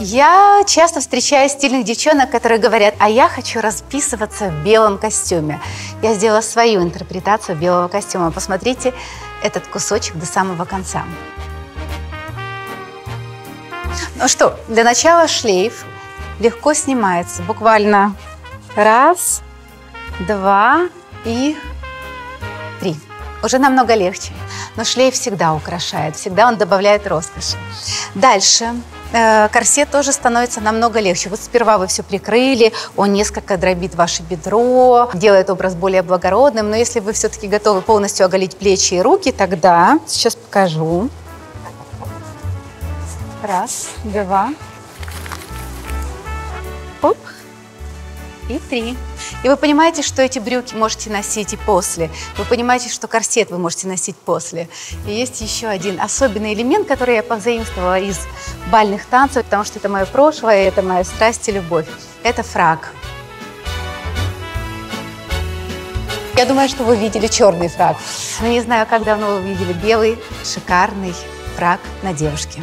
Я часто встречаю стильных девчонок, которые говорят, а я хочу расписываться в белом костюме. Я сделала свою интерпретацию белого костюма. Посмотрите этот кусочек до самого конца. Ну что, для начала шлейф легко снимается. Буквально раз, два и три. Уже намного легче. Но шлейф всегда украшает, всегда он добавляет роскоши. Дальше. Э, корсет тоже становится намного легче. Вот сперва вы все прикрыли, он несколько дробит ваше бедро, делает образ более благородным. Но если вы все-таки готовы полностью оголить плечи и руки, тогда, сейчас покажу. Раз, два, оп, и три. И вы понимаете, что эти брюки можете носить и после. Вы понимаете, что корсет вы можете носить после. И есть еще один особенный элемент, который я позаимствовала из бальных танцев, потому что это мое прошлое, это моя страсть и любовь. Это фраг. Я думаю, что вы видели черный фраг. Но не знаю, как давно вы видели белый, шикарный фраг на девушке.